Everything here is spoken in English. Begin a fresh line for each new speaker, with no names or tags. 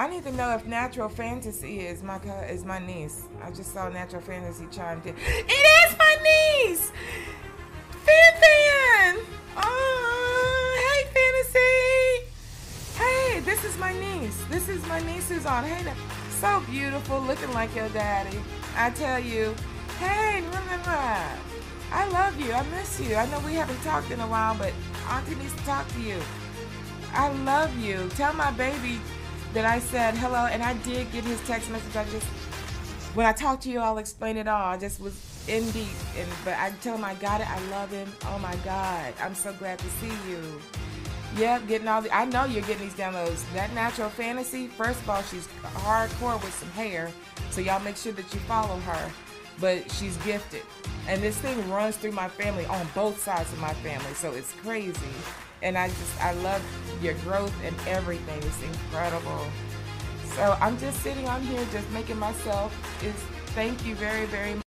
I need to know if Natural Fantasy is my is my niece. I just saw Natural Fantasy chimed in. It is my niece. Fan Fan. Oh, hey Fantasy. Hey, this is my niece. This is my niece who's on. Hey, so beautiful, looking like your daddy. I tell you. Hey, Mama. I love you. I miss you. I know we haven't talked in a while, but Auntie needs to talk to you. I love you. Tell my baby that I said hello, and I did get his text message. I just, when I talk to you, I'll explain it all. I just was in deep, and but I tell him I got it. I love him. Oh my God, I'm so glad to see you. Yep, getting all the. I know you're getting these downloads. That natural fantasy. First of all, she's hardcore with some hair, so y'all make sure that you follow her. But she's gifted, and this thing runs through my family on both sides of my family, so it's crazy. And I just, I love your growth and everything. It's incredible. So I'm just sitting on here, just making myself. Is thank you very, very much.